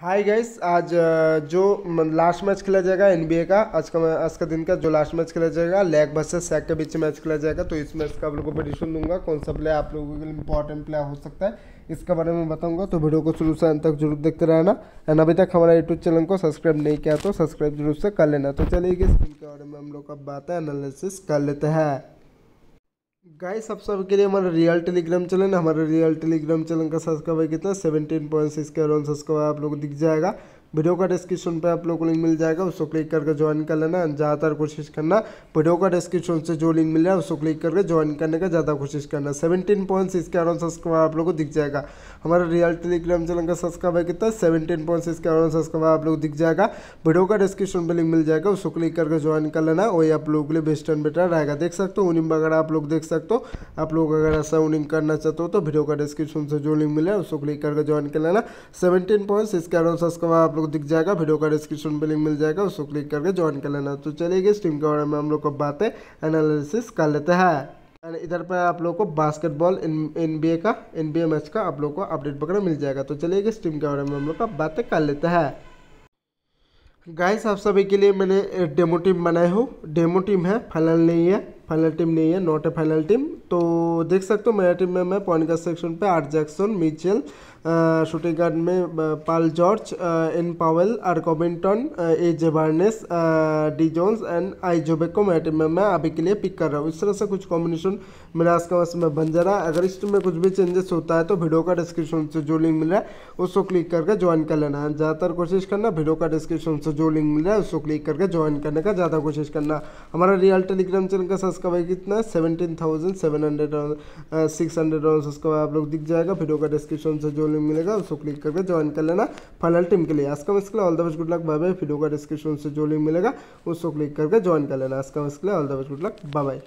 Hi guys आज जो last match खेला जाएगा एनबीए का, आज का आज का दिन का जो लास्ट मैच खेला जाएगा लैग वर्सेस सैक के बीच मैच खेला जाएगा तो इस मैच का आप लोगों को प्रेडिक्शन दूँगा कौन सा प्लेयर आप लोगों के लिए इंपॉर्टेंट प्लेयर हो सकता है। इसके बारे में बताऊँगा तो वीडियो को शुरू से अंत तक ज़रूर देखते रहना। एंड अभी तक हमारा यूट्यूब चैनल को सब्सक्राइब नहीं किया तो सब्सक्राइब ज़रूर से कर लेना। तो चलिए इस टीम के बारे में हम लोग अब बात है एनालिसिस कर लेते हैं। गाइस सब सबके लिए हमारा रियल टेलीग्राम चैनल हमारे रियल टेलीग्राम चैनल का सब्सक्राइबर कितना? Seventeen point six K around subscriber आप लोग दिख जाएगा। वीडियो का डिस्क्रिप्शन पे आप लोग को लिंक मिल जाएगा, उसको क्लिक करके ज्वाइन कर लेना ज़्यादातर कोशिश करना वीडियो का डिस्क्रिप्शन से जो लिंक मिल रहा है, उसको क्लिक करके ज्वाइन करने का ज़्यादा कोशिश करना। Seventeen point six K around subscriber आप लोग को दिख जाएगा। हमारा रियल टेलीग्राम चैनल का सब्सक्राइबर कितना? Seventeen point six K around subscriber आप लोग दिख जाएगा। वीडियो का डिस्क्रिप्शन पर लिंक मिल जाएगा, उसको क्लिक करके ज्वाइन कर लेना। वही आप लोगों के लिए बेस्ट एंड बेटर रहेगा। देख सकते हो उनिंग वगैरह आप लोग देख सकते हो, आप लोग अगर ऐसा उनिंग करना चाहते हो तो वीडियो का डिस्क्रिप्शन से जो लिंक मिला है, उसको क्लिक करके ज्वाइन कर लेना। Seventeen point six K around subscriber आप लोग दिख जाएगा, वीडियो का डिस्क्रिप्शन पे लिंक मिल जाएगा, उसको क्लिक करके ज्वाइन कर लेना। तो चलिए इस टीम के बारे में हम लोग को बातें एनालिसिस कर लेते हैं। एंड इधर पर आप लोग को बास्केटबॉल एन बी ए का एन बी ए मैच का आप लोग को अपडेट वगैरह मिल जाएगा। तो चलिए इस टीम के बारे में हम लोग का बातें कर लेते हैं। गाइस आप सभी के लिए मैंने डेमो टीम बनाया हूँ। डेमो टीम है फाइनल नहीं है फाइनल टीम नहीं है नॉट ए फाइनल टीम तो देख सकते हो मेरा टीम में मैं पॉइंट गार्ड सेक्शन पे R Jackson, Mitchell shooting guard में Paul George N Powell, R Covington A J Barnes D Jones and I Jobek को मेरा टीम में मैं अभी के लिए पिक कर रहा हूँ। इस तरह से कुछ कॉम्बिनेशन मेरा आज का में बन जा रहा है। अगर इस टीम में कुछ भी चेंजेस होता है तो वीडियो का डिस्क्रिप्शन से जो लिंक मिल रहा है, उसको क्लिक करके ज्वाइन कर लेना। है ज़्यादातर कोशिश करना वीडियो का डिस्क्रिप्शन से जो लिंक मिल रहा है, उसको क्लिक करके ज्वाइन करने का। ज़्यादा कोशिश करना। हमारा रियल टेलीग्राम चैनल का सब्सक्राइबर कितना है? Seventeen thousand seven hundred six hundred subscriber आप लोग दिख जाएगा। वीडियो का डिस्क्रिप्शन से जो लिंक मिलेगा, उसको क्लिक करके ज्वाइन कर लेना फाइनल टीम के लिए। आज का इसके लिए all the best good luck bye bye video का डिस्क्रिप्शन से जो लिंक मिलेगा, उसको क्लिक करके ज्वाइन कर लेना। आज का इसके लिए all the best good luck bye bye